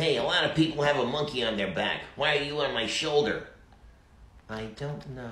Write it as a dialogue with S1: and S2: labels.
S1: Hey, a lot of people have a monkey on their back. Why are you on my shoulder? I don't know.